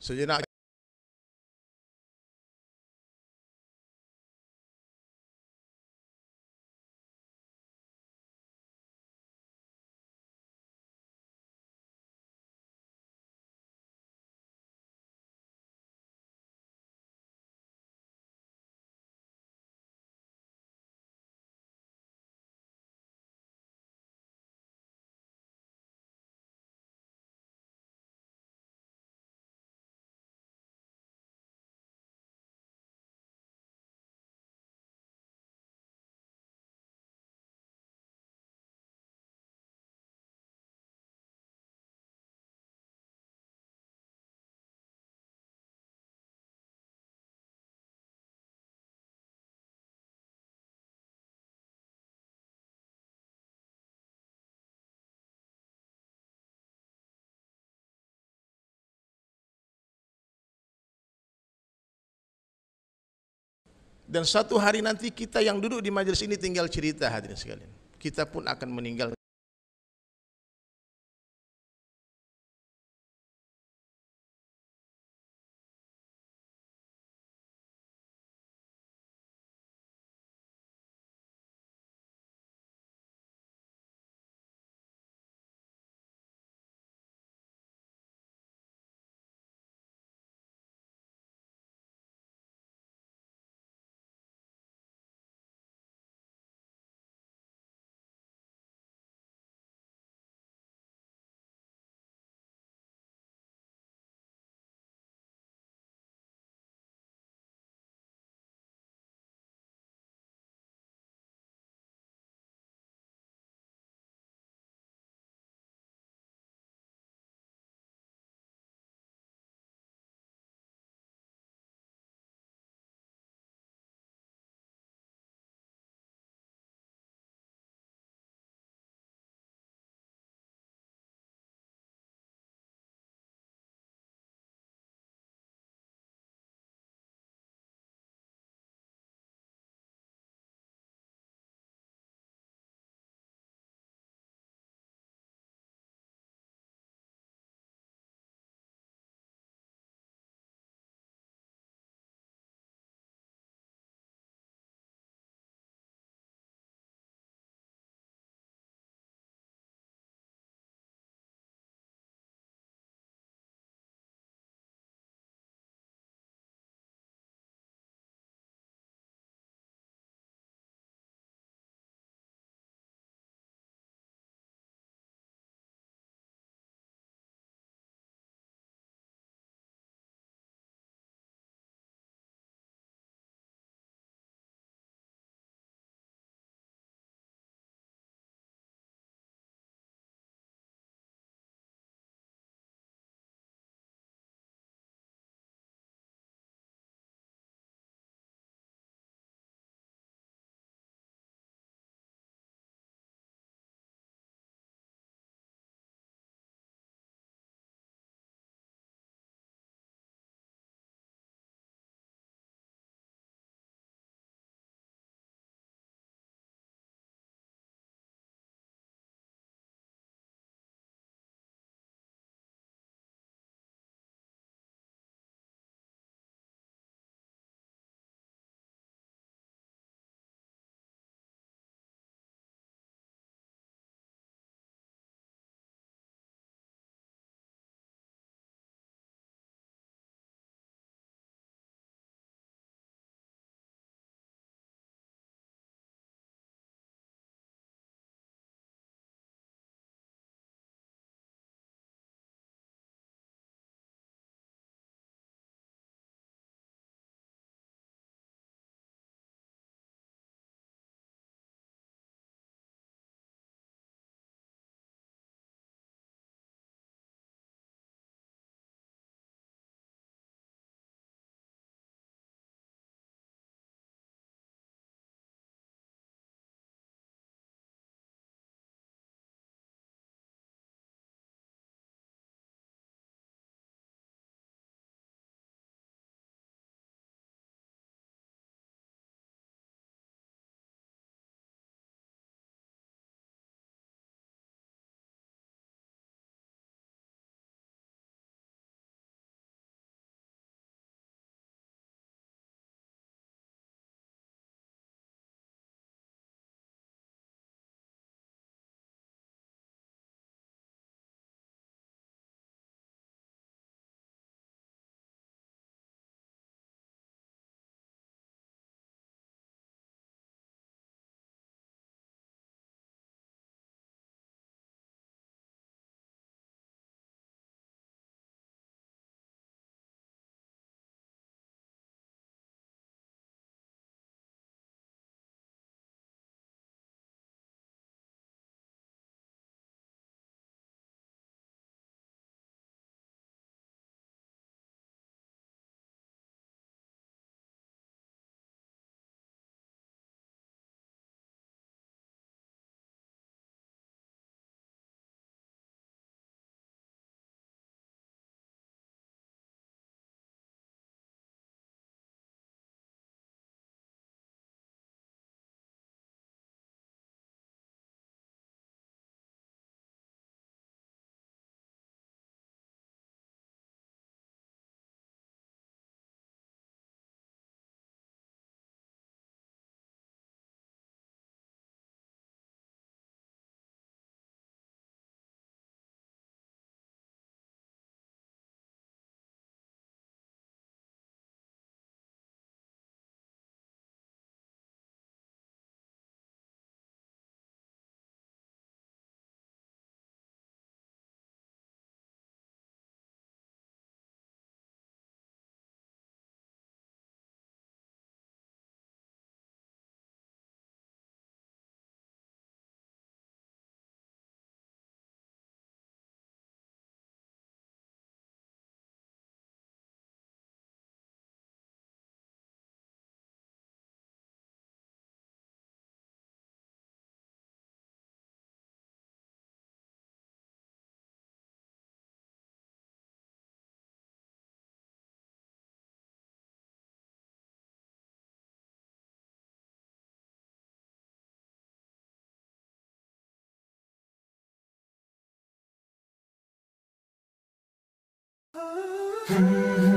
So you're not dan satu hari nanti kita yang duduk di majelis ini tinggal cerita hadirin sekalian. Kita pun akan meninggal Mm-hmm.